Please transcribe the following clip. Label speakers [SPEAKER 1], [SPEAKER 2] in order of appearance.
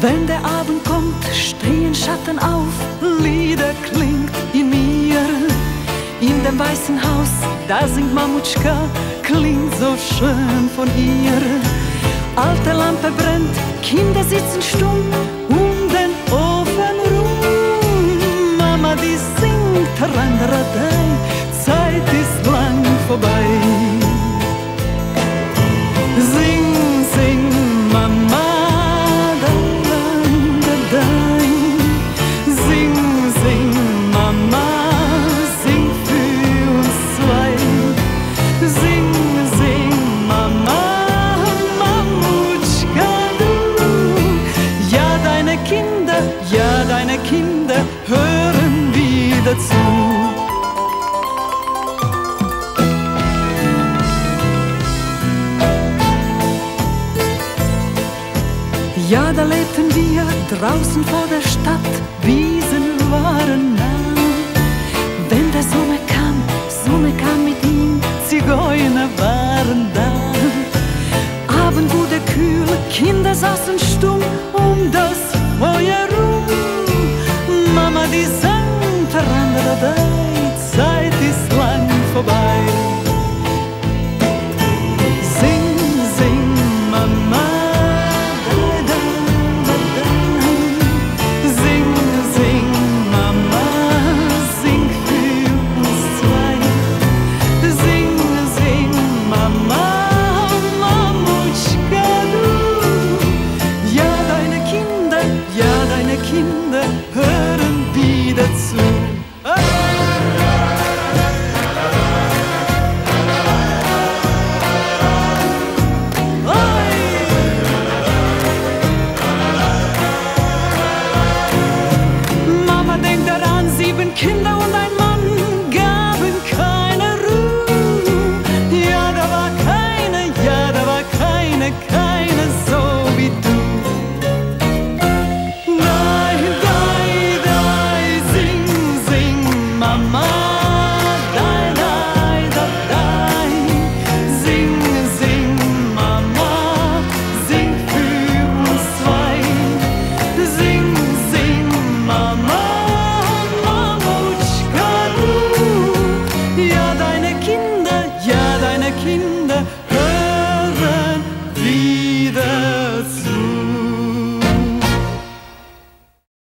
[SPEAKER 1] Wenn der Abend kommt, stehen Schatten auf, Lieder klingt in mir. In dem weißen Haus, da singt Mamutschka, klingt so schön von ihr. Alte Lampe brennt, Kinder sitzen stumm um den Ofen rum. Mama, die singt, Randeradei, Kinder, ja, deine Kinder hören wieder zu. Ja, da lebten wir draußen vor der Stadt, Wiesen waren nah. Wenn der Sommer kam, Sonne kam mit ihm, Zigeuner waren da. Abend wurde kühl, Kinder saßen stumm um das Feuer rum. daran, sieben Kinder und ein Mann gaben keine Ruhe. Ja, da war keine, ja, da war keine, keine so wie du. Nein, dai, dai, sing, sing, Mama.